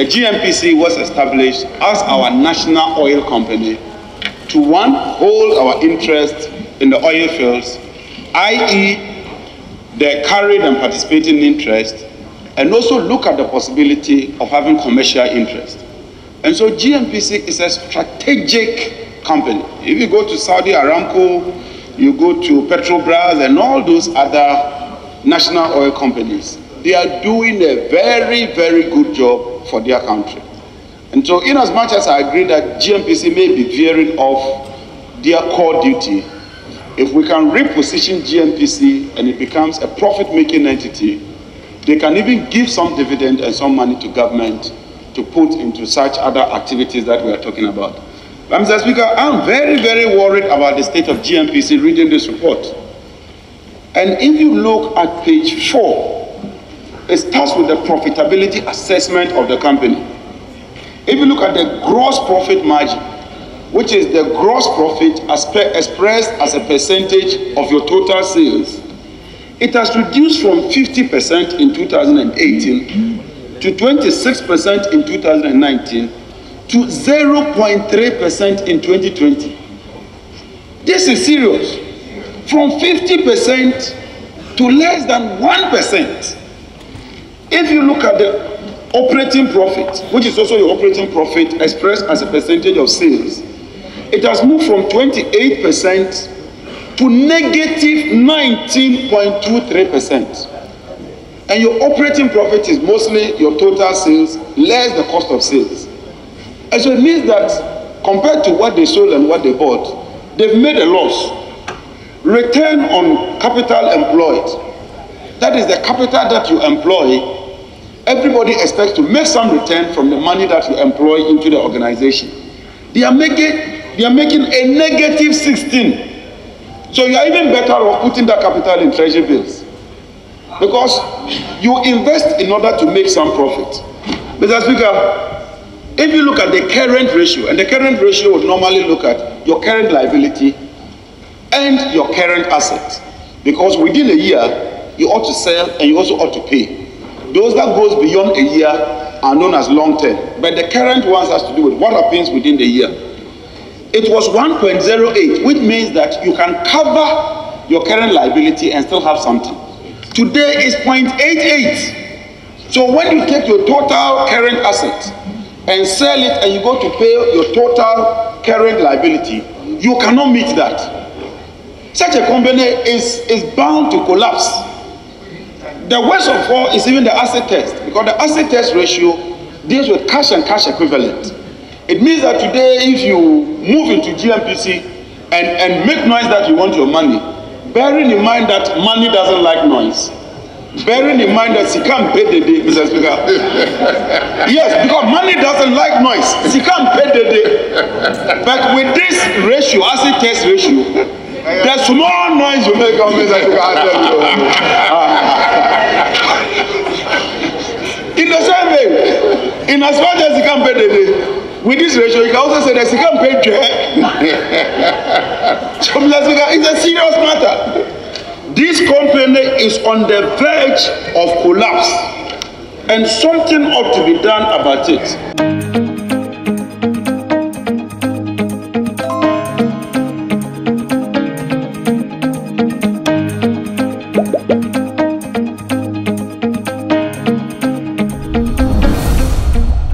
the GNPC was established as our national oil company to one, hold our interest in the oil fields, i.e., the carried and participating interest, and also look at the possibility of having commercial interest. And so GNPC is a strategic company. If you go to Saudi Aramco, you go to Petrobras and all those other national oil companies, they are doing a very, very good job for their country. And so in as much as I agree that GNPC may be veering off their core duty, if we can reposition GNPC and it becomes a profit-making entity, they can even give some dividend and some money to government to put into such other activities that we are talking about. Mr. Speaker, I'm very, very worried about the state of GNPC reading this report. And if you look at page four, it starts with the profitability assessment of the company. If you look at the gross profit margin, which is the gross profit expressed as a percentage of your total sales, it has reduced from 50% in 2018 to 26% in 2019 to 0.3% in 2020. This is serious. From 50% to less than 1%. If you look at the operating profit, which is also your operating profit expressed as a percentage of sales, it has moved from 28% to negative 19.23%. And your operating profit is mostly your total sales less the cost of sales. And so it means that compared to what they sold and what they bought, they've made a loss. Return on capital employed, that is the capital that you employ, everybody expects to make some return from the money that you employ into the organization. They are making, they are making a negative 16. So you are even better off putting that capital in treasury bills. Because you invest in order to make some profit. Mr. Speaker, if you look at the current ratio, and the current ratio would normally look at your current liability and your current asset. Because within a year, you ought to sell and you also ought to pay. Those that goes beyond a year are known as long term. But the current ones has to do with what happens within the year. It was 1.08, which means that you can cover your current liability and still have something. Today is 0.88. So when you take your total current asset and sell it and you go to pay your total current liability, you cannot meet that. Such a company is, is bound to collapse. The worst of all is even the asset test, because the asset test ratio deals with cash and cash equivalent. It means that today, if you move into GNPC and, and make noise that you want your money, bearing in mind that money doesn't like noise, bearing in mind that she can't pay the day, Mr. Speaker. yes, because money doesn't like noise. She can't pay the day. But with this ratio, asset test ratio, the small noise you make on Mr. Speaker, I tell you. In ah. In as much as you can pay the with this ratio, you can also say that you can pay. Speaker, it's a serious matter. This company is on the verge of collapse, and something ought to be done about it.